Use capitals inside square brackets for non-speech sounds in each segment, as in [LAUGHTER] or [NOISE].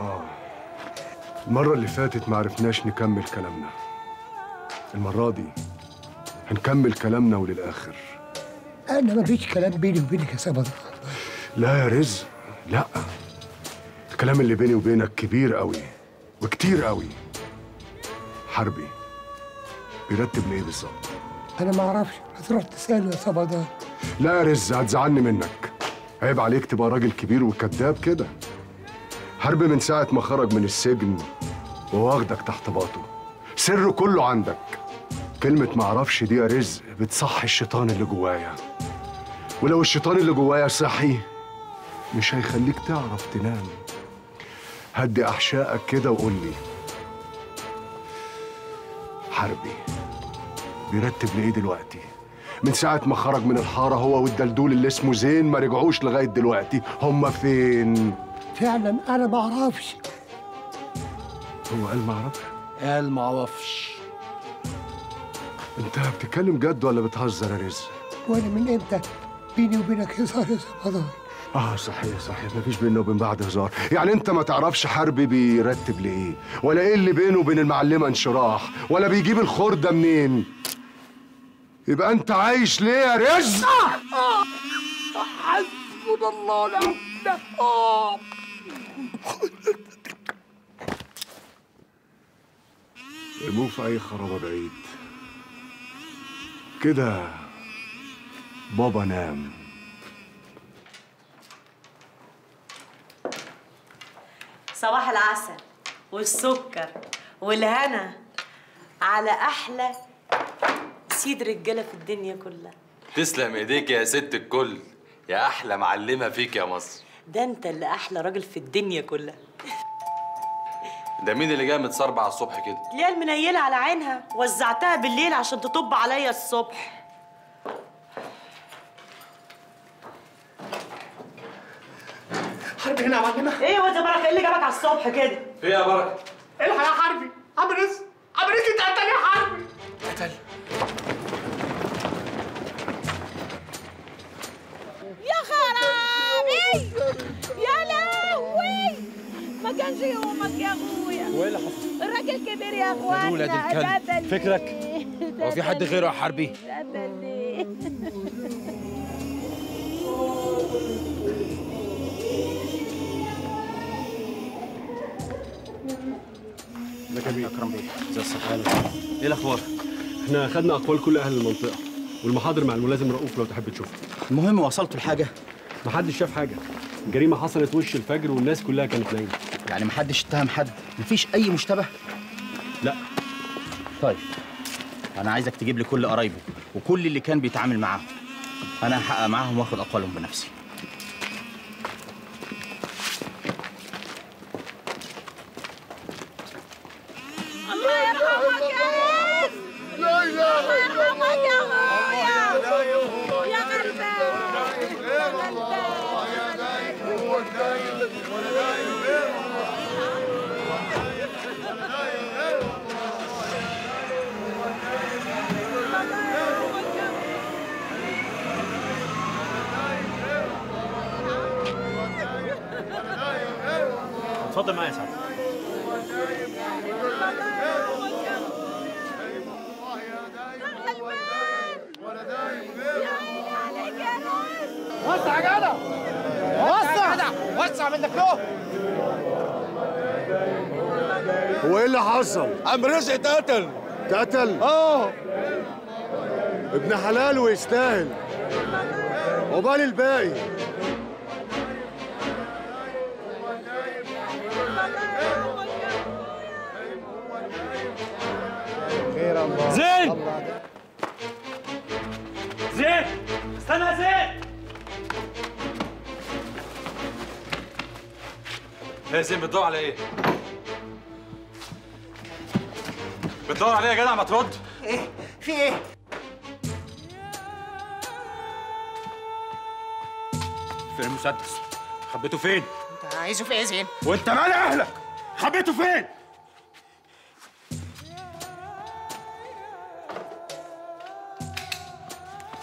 آه. المرة اللي فاتت ما عرفناش نكمل كلامنا. المرة دي هنكمل كلامنا وللآخر. أنا مفيش كلام بيني وبينك يا سبض لا يا رزق لا. الكلام اللي بيني وبينك كبير قوي وكتير قوي. حربي بيرتب ليه بالظبط؟ أنا ما أعرفش. هتروح تسأله يا سبضان لا يا رز هتزعلني منك. عيب عليك تبقى راجل كبير وكذاب كده. حرب من ساعة ما خرج من السجن وواخدك تحت باطه. سره كله عندك. كلمة معرفش دي يا رزق بتصحي الشيطان اللي جوايا. ولو الشيطان اللي جوايا صحي مش هيخليك تعرف تنام. هدي أحشائك كده وقول لي. حربي بيرتب لإيه دلوقتي؟ من ساعة ما خرج من الحارة هو والدلدول اللي اسمه زين ما رجعوش لغاية دلوقتي. هما فين؟ فعلا أنا ما أعرفش. هو قال ما أعرفش؟ قال ما أعرفش. أنت بتتكلم جد ولا بتهزر يا رزق؟ وأنا من إمتى بيني وبينك هزار يا سبضان آه صحيح صحيح. مفيش بيننا وبين بعض هزار. يعني أنت ما تعرفش حربي بيرتب لايه ولا إيه اللي بينه وبين المعلمة انشراح؟ ولا بيجيب الخردة منين؟ يبقى أنت عايش ليه يا رزق حسبنا الله ونعم ارموه في أي خرابة بعيد. كده بابا نام. صباح العسل والسكر والهنا على أحلى سيد رجالة في الدنيا كلها. تسلم إيديك يا ست الكل يا أحلى معلمة فيك يا مصر. ده أنت اللي أحلى راجل في الدنيا كلها. ده مين اللي جاي متصربع الصبح كده؟ ليه المنيلة على عينها؟ وزعتها بالليل عشان تطب عليا الصبح. حرب هنا يا إيه واد يا بركة؟ إيه اللي جابك على الصبح كده؟ في يا بركة؟ الحق يا حربي. عم رزق عم رزق اتقتل يا حربي. قتل. يا خرابي! يا لهوي! ما كانش يومك يا اخويا وإيه اللي حصل؟ الراجل كبير يا اخوانا ولاد الكلب. فكرك؟ [LAUGHS] هو في حد غيره يا حربي؟ ده كبير اكرم بيه زي إيه الأخبار؟ إحنا خدنا أقوال كل أهل المنطقة والمحاضر مع الملازم رؤوف لو تحب تشوفه المهم وصلتوا لحاجه؟ محدش شاف حاجة الجريمه حصلت وش الفجر والناس كلها كانت نايمة يعني محدش اتهم حد. مفيش أي مشتبه؟ لا. طيب. أنا عايزك تجيب لي كل قرايبه وكل اللي كان بيتعامل معاهم. أنا هحقق معاهم وآخد أقوالهم بنفسي الله يرحمك يا ناس لا اله الا الله يرحمك يا اخويا يا غلبان يا غلبان اتفضل معايا يا سعد. وسع يا جدع. وسع. يا جدع وسع منك له. هو إيه اللي حصل؟ عم رزق اتقتل. اتقتل؟ آه. ابن حلال ويستاهل. عقبال الباقي. زين زين استنى يا زين يا زين بتدور على إيه بتدور عليه يا جدع ما ترد إيه في إيه فين المسدس؟ خبيته فين؟ انت عايزه في إيه زين وانت مال اهلك؟ خبيته فين؟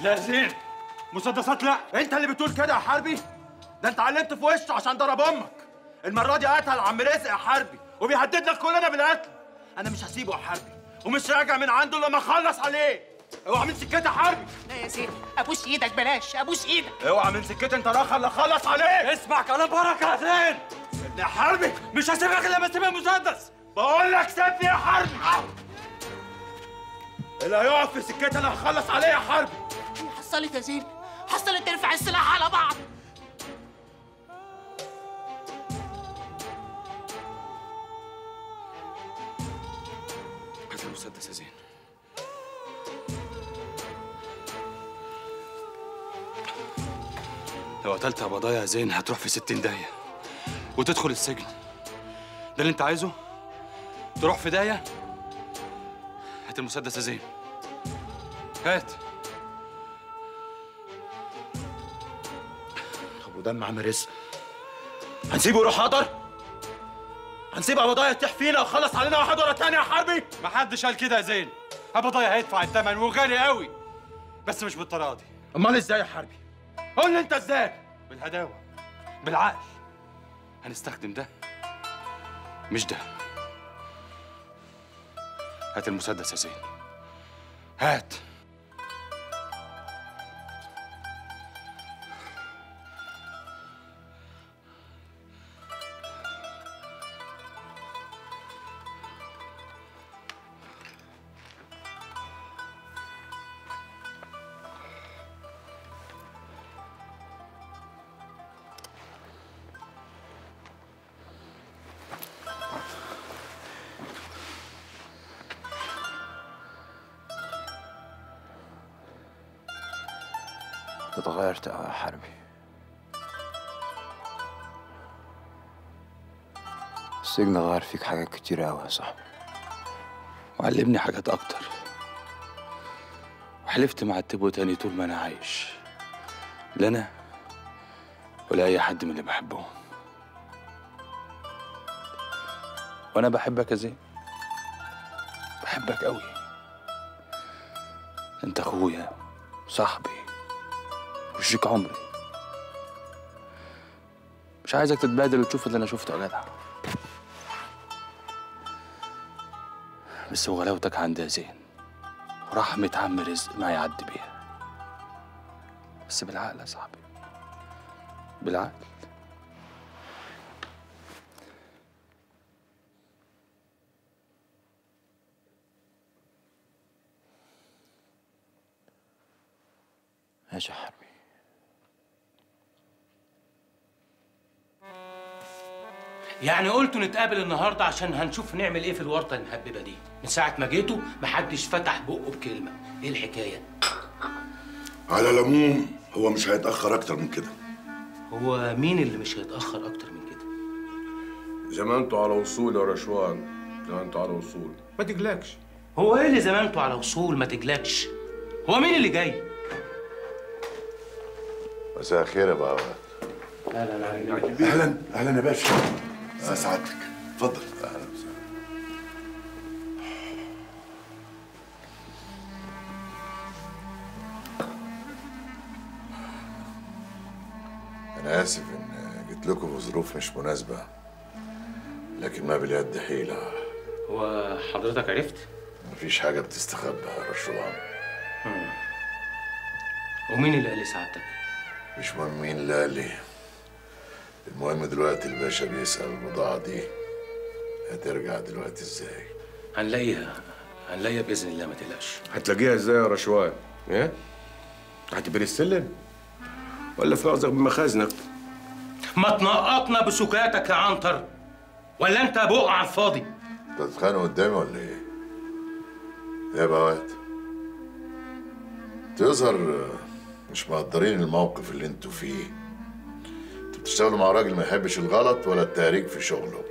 لا زين مسدسات لا. انت اللي بتقول كده يا حربي؟ ده انت علمت في وشه عشان ضرب أمك. المرة دي قتل عم رزق يا حربي وبيهددنا كلنا بالقتل. أنا مش هسيبه يا حربي ومش راجع من عنده لما اخلص عليه. اوعى من سكتي يا حربي. لا يا زين ابوس إيدك بلاش ابوس إيدك. اوعى من سكتي انت راخر اللي اخلص عليه اسمع كلام بركة يا زين. ابن يا حربي. مش هسيبك إلا لما تسيب المسدس بقول لك سيبني يا حربي. اللي هيقف في سكتي أنا هخلص عليه يا حربي. حصلت يا زين حصلت ترفع السلاح على بعض. هات المسدس يا زين. لو قتلت عبضايا يا زين هتروح في ستين داهية وتدخل السجن. ده اللي أنت عايزه؟ تروح في داهية؟ هات المسدس يا زين. هات. ودم عم رزق هنسيبه يروح هدر هنسيب عبضايا يتيح فينا وخلص علينا واحد ورا التاني يا حربي؟ محدش قال كده يا زين. عبضايا هيدفع الثمن وغالي قوي. بس مش بالطريقة دي أمال إزاي يا حربي؟ قول لي أنت إزاي؟ بالهداوة. بالعقل. هنستخدم ده. مش ده. هات المسدس يا زين. هات. اتغيرت يا حربي. السجن غير فيك حاجات كتير أوي يا صاحبي. وعلمني حاجات أكتر. وحلفت مع التبو تاني طول ما أنا عايش. لا أنا ولا أي حد من اللي بحبهم. وأنا بحبك يا زين. بحبك أوي. أنت أخويا صاحبي. وشريك عمري. مش عايزك تتبادل وتشوف اللي أنا شفته يا جدع. بس وغلاوتك عندي يا زين ورحمة عم رزق ما يعدي بيها. بس بالعقل يا صاحبي بالعقل. يا حربي يعني قلتوا نتقابل النهارده عشان هنشوف نعمل إيه في الورطة المهببه دي. من ساعة ما جيتوا محدش فتح بقه بكلمة. إيه الحكاية؟ على العموم هو مش هيتأخر أكتر من كده. هو مين اللي مش هيتأخر أكتر من كده؟ زي ما أنتوا على وصول يا رشوان زي ما أنتوا على وصول ما تقلقش. هو إيه اللي زمانته على وصول ما تجلكش هو مين اللي جاي؟ مساء الخير يا بابا. أهلا أهلا أهلا يا باشا. أه سعادتك اتفضل أهلا أنا آسف إن جيت لكم في ظروف مش مناسبة لكن ما باليد حيلة. هو حضرتك عرفت؟ مفيش حاجة بتستخبى يا رشوان. ومين اللي قال لسعادتك مش مهم مين اللي قال لي. المهم دلوقتي الباشا بيسأل البضاعة دي هترجع دلوقتي إزاي هنلاقيها هنلاقيها بإذن الله ما تقلقش هتلاقيها إزاي يا رشوان؟ إيه؟ هتبري السلم؟ ولا في أرزق بمخازنك؟ ما تنقطنا بسكاتك يا عنتر ولا أنت بقع على الفاضي أنت هتتخانقوا قدامي ولا إيه؟ يا بوات تظهر مش مقدرين الموقف اللي أنتوا فيه أنتوا بتشتغلوا مع راجل ما يحبش الغلط ولا التهريج في شغله.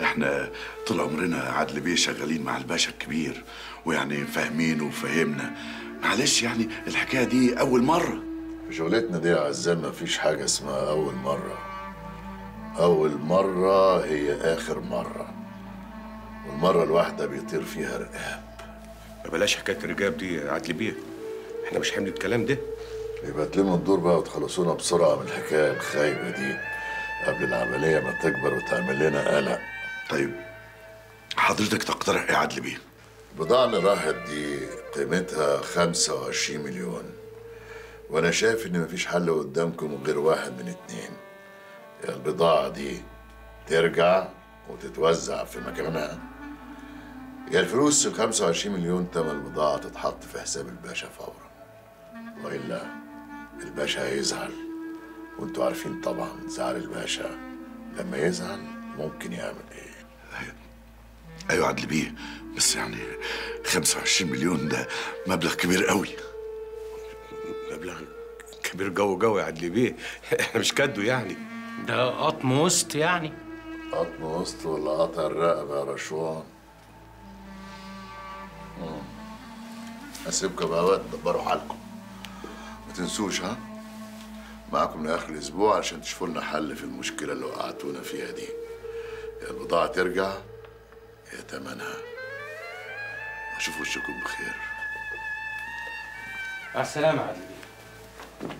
إحنا طول عمرنا عدل بيه شغالين مع الباشا الكبير ويعني فاهمين وفهمنا معلش يعني الحكاية دي أول مرة. في شغلتنا دي يا عزام مفيش حاجة اسمها أول مرة. أول مرة هي آخر مرة. والمرة الواحدة بيطير فيها رقاب. ما بلاش حكاية الرجاب دي يا عدل بيه إحنا مش حامل الكلام ده. يبقى تلموا الدور بقى وتخلصونا بسرعة من الحكاية الخايبة دي. قبل العملية ما تكبر وتعمل لنا قلق. طيب حضرتك تقترح إيه عدل بيه؟ البضاعة اللي راحت دي قيمتها 25 مليون. وأنا شايف إن مفيش حل قدامكم غير واحد من اتنين. يا البضاعة دي ترجع وتتوزع في مكانها. يا الفلوس ال 25 مليون تمن البضاعة تتحط في حساب الباشا فورا. وإلا الباشا هيزعل وانتوا عارفين طبعا زعل الباشا. لما يزعل ممكن يعمل إيه؟ أيوه عدل بيه. بس يعني 25 مليون ده مبلغ كبير قوي. مبلغ كبير جو جو يا عدلي بيه. إحنا مش كدو يعني. ده قطم وسط يعني. قطم وسط ولا قطع الرقبة يا رشوان؟ مم. هسيبكم بقى حالكم ما تنسوش ها؟ معاكم لآخر الأسبوع عشان تشوفوا لنا حل في المشكلة اللي وقعتونا فيها دي. يا البضاعة ترجع يا تمنها. أشوف وشكم بخير. مع عدل بيه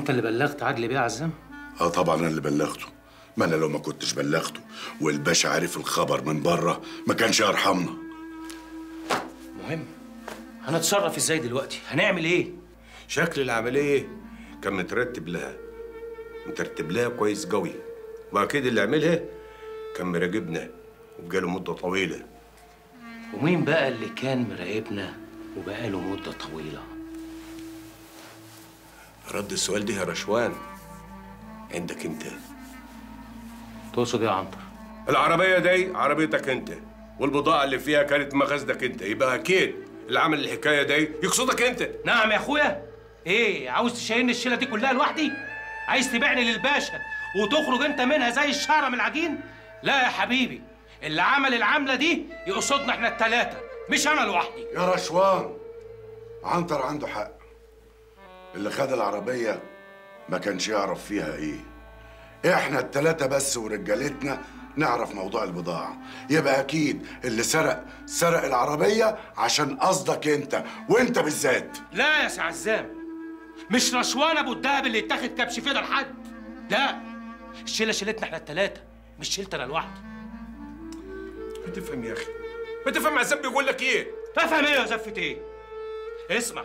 انت اللي بلغت عدلي بيه عزام؟ آه طبعا أنا اللي بلغته. ما أنا لو ما كنتش بلغته والباشا عارف الخبر من بره ما كانش يرحمنا. مهم. هنتصرف إزاي دلوقتي؟ هنعمل إيه؟ شكل العملية كان مترتب لها. مترتب لها كويس قوي. وأكيد اللي عملها كان مراقبنا وبقاله مدة طويلة. ومين بقى اللي كان مراقبنا وبقاله مدة طويلة؟ رد السؤال ده يا رشوان. عندك انت. تقصد إيه يا عنتر؟ العربية دي عربيتك انت والبضاعة اللي فيها كانت مخازنك انت. يبقى أكيد اللي عمل الحكاية دي يقصدك انت. نعم يا اخويا. إيه عاوز تشيلني الشيله دي كلها لوحدي؟ عايز تبيعني للباشا وتخرج انت منها زي الشعرة من العجين؟ لا يا حبيبي اللي عمل العمله دي يقصدنا إحنا التلاتة مش أنا لوحدي. يا رشوان عنتر عنده حق. اللي خد العربية ما كانش يعرف فيها إيه. إحنا التلاتة بس ورجالتنا نعرف موضوع البضاعة. يبقى أكيد اللي سرق سرق العربية عشان قصدك انت وانت بالذات. لا يا سي عزام مش رشوان أبو الدهب اللي اتاخد كبش فدا لحد. لا الشيله شيلتنا إحنا التلاتة مش شيلت أنا لوحدي. ما تفهم يا أخي ما تفهم عزام بيقول لك إيه؟ تفهم إيه يا زفة إيه؟ اسمع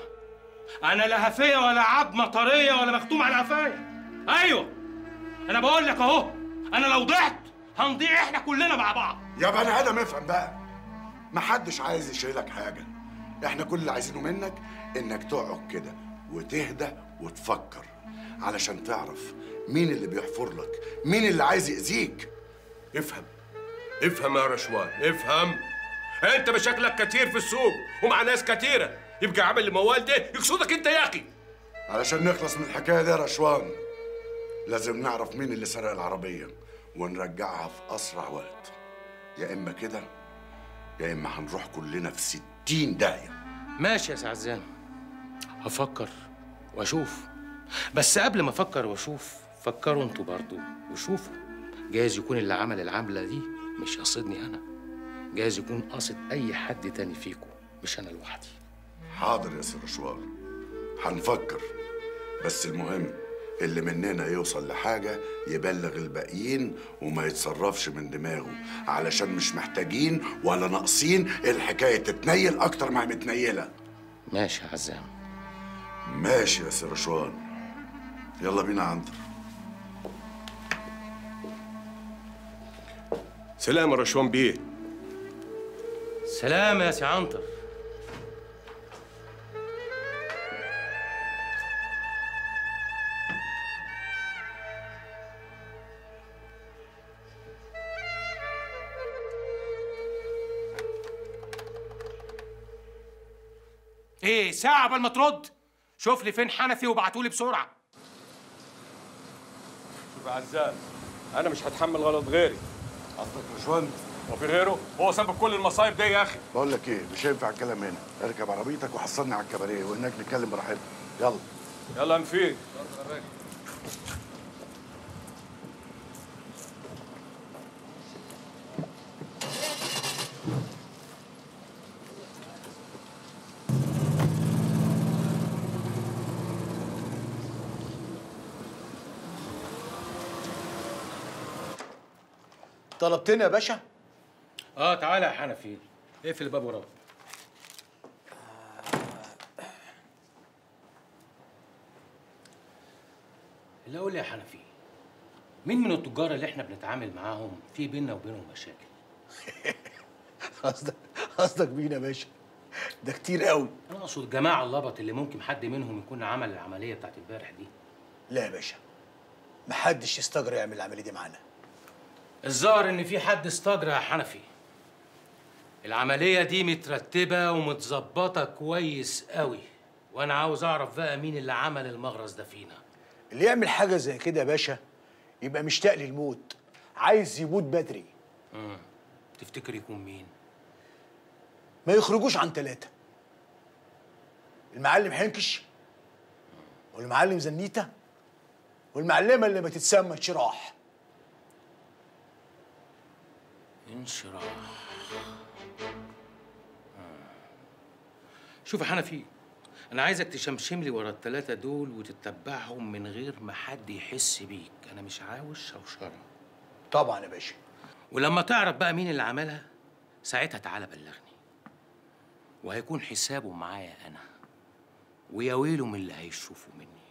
أنا لا هفيه ولا عظمه طريه ولا مختوم على قفايا أيوه. أنا بقول لك أهو. أنا لو ضعت هنضيع إحنا كلنا مع بعض. يا بني آدم افهم بقى. محدش عايز يشيلك حاجة. إحنا كل اللي عايزينه منك إنك تقعد كده وتهدى وتفكر علشان تعرف مين اللي بيحفر لك مين اللي عايز يأذيك. افهم. افهم يا رشوان. افهم. أنت مشاكلك كتير في السوق ومع ناس كتيرة. يبقى عمل الموال ده يقصدك انت يا أخي. علشان نخلص من الحكاية دي يا رشوان لازم نعرف مين اللي سرق العربية ونرجعها في أسرع وقت. يا إما كده يا إما هنروح كلنا في ستين داهية. ماشي يا سي عزام. هفكر وأشوف. بس قبل ما أفكر وأشوف فكروا أنتوا برضو وشوفوا. جايز يكون اللي عمل العمله دي مش قصدني أنا. جايز يكون قاصد أي حد تاني فيكم مش أنا لوحدي. حاضر يا سي رشوان هنفكر. بس المهم اللي مننا يوصل لحاجة يبلغ الباقيين وما يتصرفش من دماغه. علشان مش محتاجين ولا ناقصين الحكاية تتنيل أكتر ما هي متنيلة. ماشي يا عزام. ماشي يا سي رشوان يلا بينا عنتر. سلام يا رشوان بيه. سلام يا سي عنتر. إيه ساعة قبل ما ترد. شوف لي فين حنفي وابعتولي بسرعة. شوف يا عزام أنا مش هتحمل غلط غيري. قصدك رشوان وفي غيره؟ هو سبب كل المصايب دي يا أخي. بقول لك إيه مش هينفع الكلام هنا. اركب عربيتك وحصلني على الكباريه وهناك نتكلم براحتنا. يلا. يلا نفيد. طلبتني يا باشا؟ آه تعالى يا حنفي. اقفل الباب وراك لي يا حنفي مين من التجار اللي إحنا بنتعامل معاهم في بيننا وبينهم مشاكل؟ [LAUGHS] قصدك قصدك مين يا باشا؟ ده كتير قوي. أنا أقصد الجماعه اللبط اللي ممكن حد منهم يكون عمل العملية بتاعت امبارح دي. لا يا باشا محدش يستجرى يعمل العملية دي معانا. الظاهر إن في حد استجرى يا حنفي. العملية دي مترتبة ومتظبطة كويس قوي وأنا عاوز أعرف بقى مين اللي عمل المغرز ده فينا. اللي يعمل حاجة زي كده يا باشا يبقى مشتاق للموت عايز يموت بدري. امم تفتكر يكون مين؟ ما يخرجوش عن ثلاثة المعلم حنكش والمعلم زنيتة والمعلمة اللي ما تتسمى شراح انشراح. شوف يا حنفي أنا عايزك تشمشم لي ورا الثلاثه دول وتتبعهم من غير ما حد يحس بيك. أنا مش عاوز شوشرة. طبعا يا باشا. ولما تعرف بقى مين اللي عملها ساعتها تعالى بلغني. وهيكون حسابه معايا أنا ويا ويله من اللي هيشوفه مني.